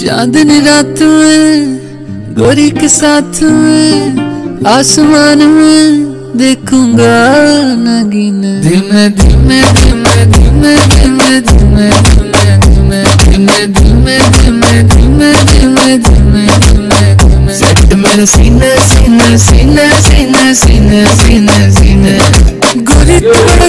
चांदनी रात में गोरी के साथ में आसमान में देखूँगा नगीन धीमे धीमे धीमे धीमे धीमे धीमे धीमे धीमे धीमे धीमे धीमे धीमे धीमे धीमे धीमे सेट मेरे सीने सीने सीने सीने सीने सीने सीने गोरी तू बड़ा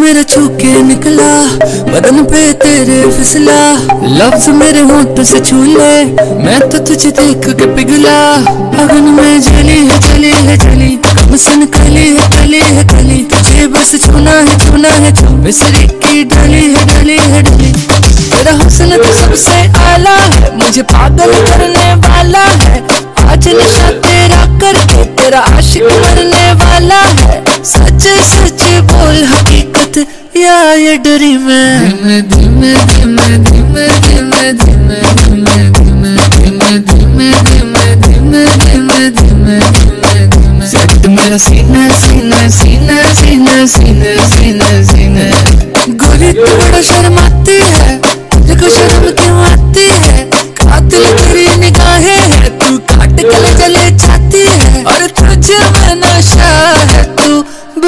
मेरा छू के निकला, बदन पे तेरे फिसला। लफ्ज मेरे होंठ से छू ले मैं तो तुझे देख के पिघला। अगन में जली है जली है जली कम सन कली है कली है कली तुझे बस छूना है छूना है, छू। मिसरी की डली है डली है, डली। तेरा हुस्न तो सबसे आला है, मुझे पागल करने वाला है। आज नशा your dirty man. Dima, dima, dima, dima, dima, dima, dima, dima, dima, dima, dima, dima, dima, dima. Sabe do meu sina, sina, sina, sina, sina, sina, sina. Goli tu dime, sharma